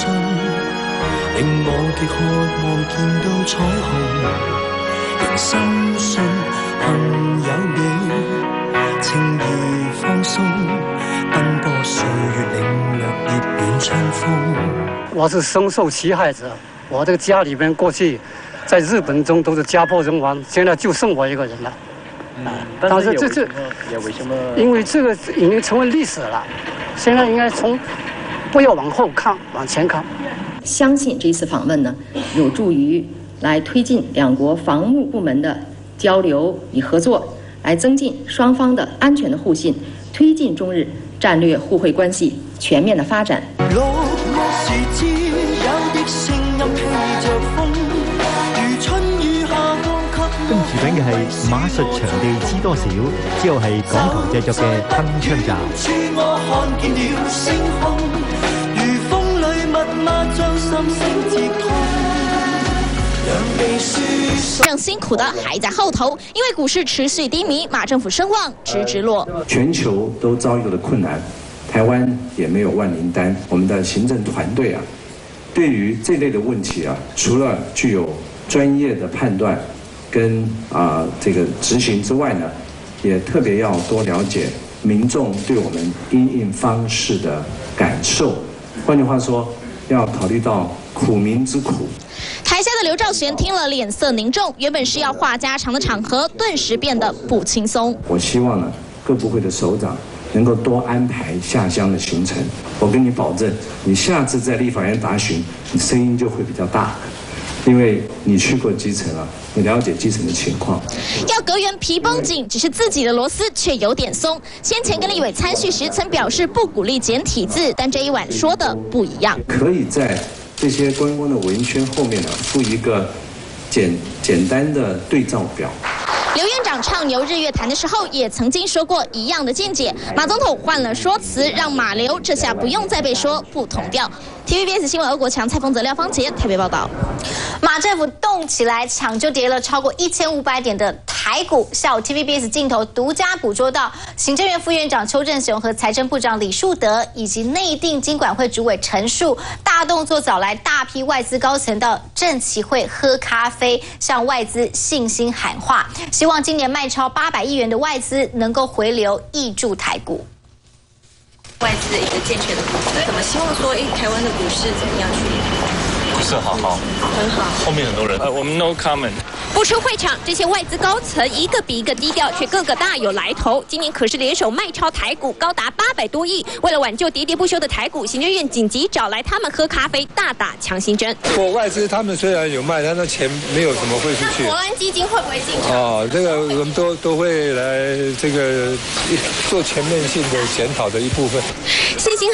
信，令我极渴望见到彩虹。仍深信朋友你，情义放松，奔波岁月领略热暖春风。我是深受其害者，我这个家里边过去在日本中都是家破人亡，现在就剩我一个人了。啊，但是这这也为什么？因为这个已经成为历史了，现在应该从不要往后看，往前看。相信这次访问呢，有助于来推进两国防务部门的交流与合作，来增进双方的安全的互信，推进中日战略互惠关系全面的发展。紧嘅系马术场地知多少，之后系港台制作嘅铿锵集。更辛苦的还在后头，因为股市持续低迷，马政府声望直直落。全球都遭遇了困难，台湾也没有万灵丹。我们的行政团队啊，对于这类的问题啊，除了具有专业的判断。跟啊这个执行之外呢，也特别要多了解民众对我们应应方式的感受。换句话说，要考虑到苦民之苦。台下的刘兆玄听了脸色凝重，原本是要话家常的场合，顿时变得不轻松。我希望呢，各部会的首长能够多安排下乡的行程。我跟你保证，你下次在立法院答询，你声音就会比较大。因为你去过基层啊，你了解基层的情况。要隔员皮绷紧，只是自己的螺丝却有点松。先前跟立委参叙时曾表示不鼓励简体字，但这一晚说的不一样。可以在这些观光的文宣后面呢附一个简简单的对照表。刘院长畅游日月潭的时候，也曾经说过一样的见解。马总统换了说辞，让马刘这下不用再被说不同调。TVBS 新闻，欧国强、蔡丰泽、廖芳杰台北报道。马政府动起来，抢就跌了超过一千五百点的台股。下午 TVBS 镜头独家捕捉到，行政院副院长邱正雄和财政部长李树德，以及内定金管会主委陈述，大动作找来大批外资高层到政企会喝咖啡，向外资信心喊话。希望今年卖超八百亿元的外资能够回流挹注台股。外资一个健全的股市，怎么希望说，哎，台湾的股市怎么样去？股市好好，很好。后面很多人，呃，我们 no comment。不出会场，这些外资高层一个比一个低调，却个个大有来头。今年可是联手卖超台股高达八百多亿。为了挽救喋喋不休的台股，行政院紧急找来他们喝咖啡，大打强心针。我外资他们虽然有卖，但那钱没有什么汇出去。国安基金会不会进场？哦，这个我们都都会来这个做全面性的检讨的一部分。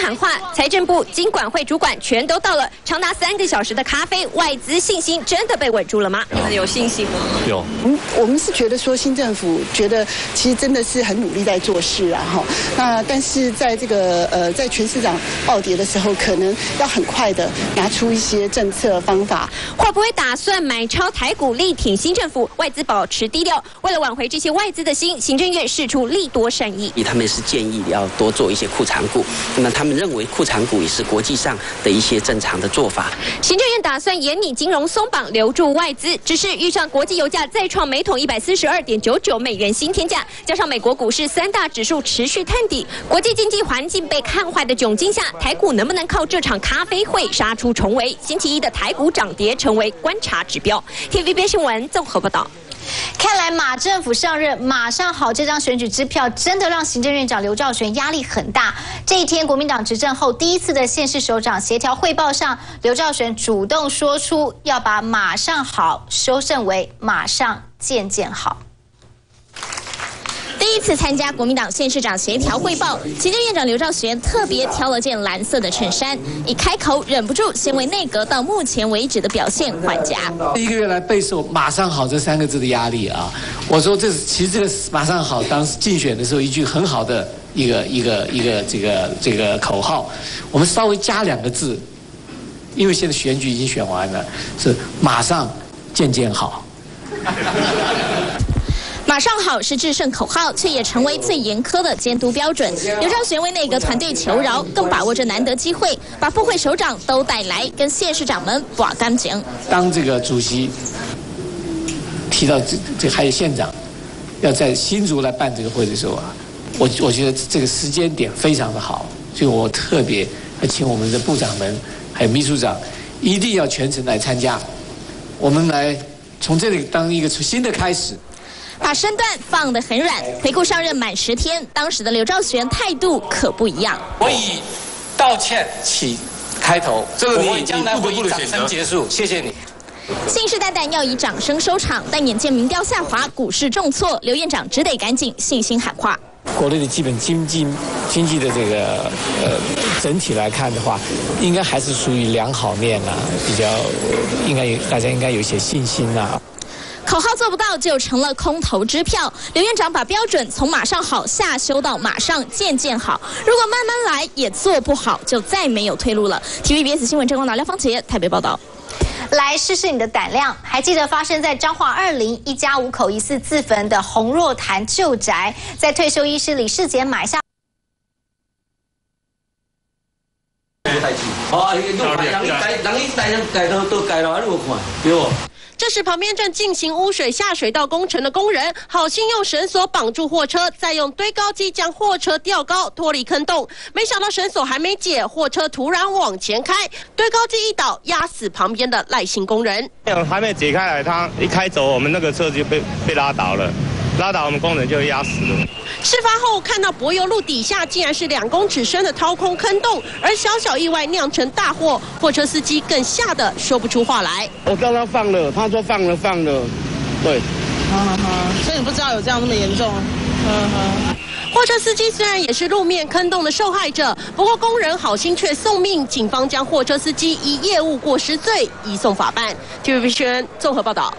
信心喊话，财政部、经管会主管全都到了。长达三个小时的咖啡，外资信心真的被稳住了吗？你们有信心吗。有，嗯，我们是觉得说新政府觉得其实真的是很努力在做事啊，哈。那但是在这个呃在全市场暴跌的时候，可能要很快的拿出一些政策方法。会不会打算买超台股力挺新政府？外资保持低调，为了挽回这些外资的心，行政院释出利多善意。他们是建议要多做一些库藏股，那么他们认为库藏股也是国际上的一些正常的做法。行政院打算严拟金融松绑，留住外资，只是遇上国际油价再创每桶一百四十二点九九美元新天价，加上美国股市三大指数持续探底，国际经济环境被看坏的窘境下，台股能不能靠这场咖啡会杀出重围？星期一的台股涨跌成为观察指标。TVB 新闻综合报道。看来马政府上任马上好，这张选举支票真的让行政院长刘兆玄压力很大。这一天，国民党执政后第一次的县市首长协调汇报上，刘兆玄主动说出要把“马上好”修正为“马上渐渐好”。第一次参加国民党县市长协调汇报，行政院长刘兆玄特别挑了件蓝色的衬衫，一开口忍不住先为内阁到目前为止的表现还价。一个月来备受“马上好”这三个字的压力啊！我说这是其实这个“马上好”当时竞选的时候一句很好的一个一个一个这个这个口号，我们稍微加两个字，因为现在选举已经选完了，是“马上渐渐好”。马上好是制胜口号，却也成为最严苛的监督标准。刘兆玄为内阁团队求饶，更把握着难得机会，把副会首长都带来，跟县市长们把干净。当这个主席提到这这还有县长要在新竹来办这个会的时候啊，我我觉得这个时间点非常的好，所以我特别请我们的部长们还有秘书长一定要全程来参加，我们来从这里当一个新的开始。把身段放得很软。回顾上任满十天，当时的刘兆玄态度可不一样。我以道歉起开头，这个你将来会以掌声结束。谢谢你。信誓旦旦要以掌声收场，但眼见民调下滑，股市重挫，刘院长只得赶紧信心喊话。国内的基本经济经济的这个呃整体来看的话，应该还是属于良好面呐，比较应该有大家应该有一些信心呐。口号做不到就成了空头支票。刘院长把标准从马上好下修到马上渐渐好。如果慢慢来也做不好，就再没有退路了。TVBS 新闻正光拿廖芳杰台北报道。来试试你的胆量。还记得发生在彰化二林一家五口疑似自焚的洪若潭旧宅，在退休医师李世杰买下。这时，旁边正进行污水下水道工程的工人，好心用绳索绑住货车，再用堆高机将货车吊高，脱离坑洞。没想到绳索还没解，货车突然往前开，堆高机一倒，压死旁边的赖姓工人。还没解开来，他一开走，我们那个车就被被拉倒了。拉倒，我们工人就压死了。事发后看到柏油路底下竟然是两公尺深的掏空坑洞，而小小意外酿成大祸，货车司机更吓得说不出话来。我刚刚放了，他说放了放了，对。哈哈，所以你不知道有这样那么严重。货车司机虽然也是路面坑洞的受害者，不过工人好心却送命，警方将货车司机以业务过失罪移送法办。TVB 综合报道。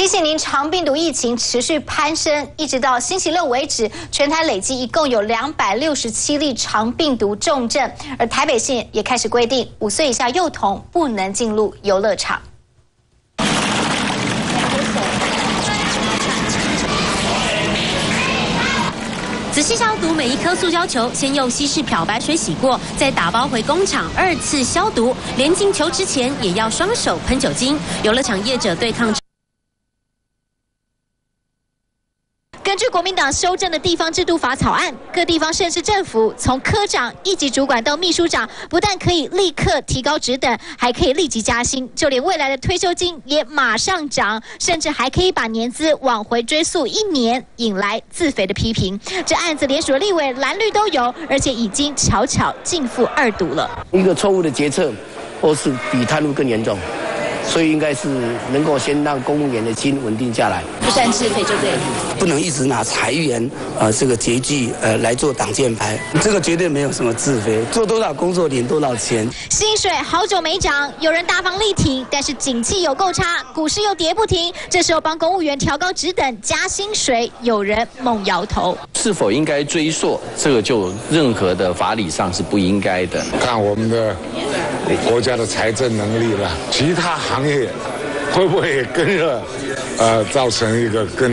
提醒您，长病毒疫情持续攀升，一直到星期六为止，全台累计一共有两百六十七例长病毒重症，而台北县也开始规定，五岁以下幼童不能进入游乐场。仔细消毒每一颗塑胶球，先用稀释漂白水洗过，再打包回工厂二次消毒。连进球之前，也要双手喷酒精。游乐场业者对抗。根据国民党修正的地方制度法草案，各地方县市政府从科长一级主管到秘书长，不但可以立刻提高职等，还可以立即加薪，就连未来的退休金也马上涨，甚至还可以把年资往回追溯一年，引来自肥的批评。这案子连署立委蓝绿都有，而且已经悄悄进赴二读了。一个错误的决策，或是比贪污更严重。所以应该是能够先让公务员的心稳定下来，不算自费就对了，不能一直拿裁员啊这个拮据呃来做挡箭牌，这个绝对没有什么自费，做多少工作领多少钱。薪水好久没涨，有人大方力挺，但是景气有够差，股市又跌不停，这时候帮公务员调高职等加薪水，有人猛摇头。是否应该追溯？这个就任何的法理上是不应该的。看我们的国家的财政能力了，其他行业会不会跟着呃造成一个更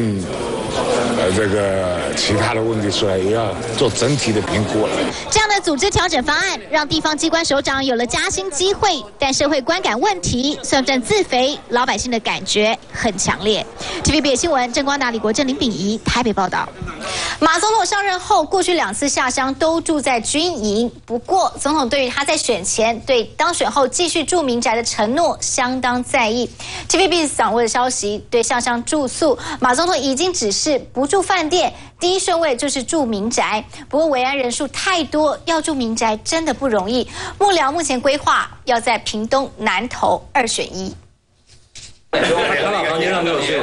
呃这个？其他的问题出来也要做整体的评估了。这样的组织调整方案，让地方机关首长有了加薪机会，但社会观感问题算不算自肥？老百姓的感觉很强烈。TVB 新闻郑光达、李国正、林炳仪台北报道。马总统上任后，过去两次下乡都住在军营。不过，总统对于他在选前对当选后继续住民宅的承诺相当在意。TVB 掌握的消息，对下乡住宿，马总统已经指示不住饭店。第一顺位就是住民宅，不过维安人数太多，要住民宅真的不容易。幕僚目前规划要在屏东南投二选一。他把房间让给我去，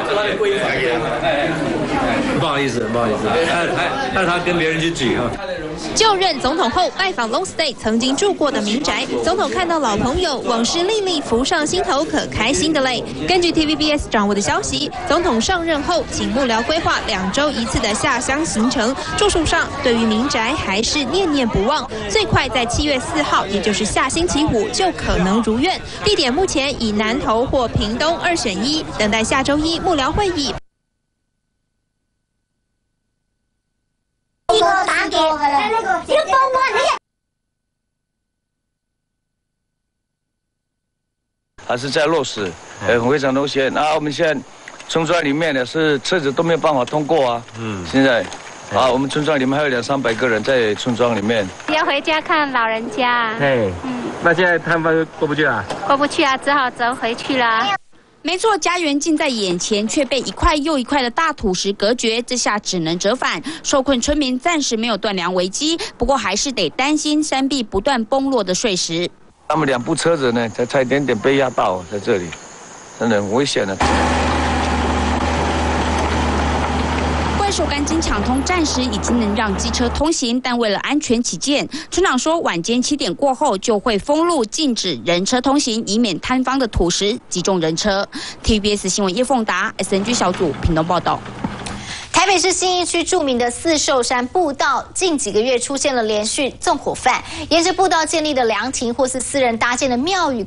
不好意思，不好意思，害害害他跟别人去挤啊。就任总统后拜访 Long Stay 曾经住过的民宅，总统看到老朋友往事历历浮上心头，可开心的嘞。根据 TVBS 掌握的消息，总统上任后请幕僚规划两周一次的下乡行程，住宿上对于民宅还是念念不忘，最快在七月四号，也就是下星期五就可能如愿。地点目前以南投或屏东二选一，等待下周一幕僚会议。还是在落实，呃，非常危险。啊，我们现在村庄里面呢是车子都没有办法通过啊。嗯，现在啊，我们村庄里面还有两三百个人在村庄里面。要回家看老人家。对，嗯，那现在他们过不去啊？过不去啊，只好走回去了。没错，家园近在眼前，却被一块又一块的大土石隔绝，这下只能折返。受困村民暂时没有断粮危机，不过还是得担心山壁不断崩落的碎石。他们两部车子呢，才差一点点被压到，在这里，真的很危险的。怪兽赶紧抢通，暂时已经能让机车通行，但为了安全起见，村长说晚间七点过后就会封路，禁止人车通行，以免摊方的土石击中人车。TBS 新闻叶凤达，SNG 小组屏东报道。台北市新一区著名的四寿山步道，近几个月出现了连续纵火犯，沿着步道建立的凉亭或是私人搭建的庙宇。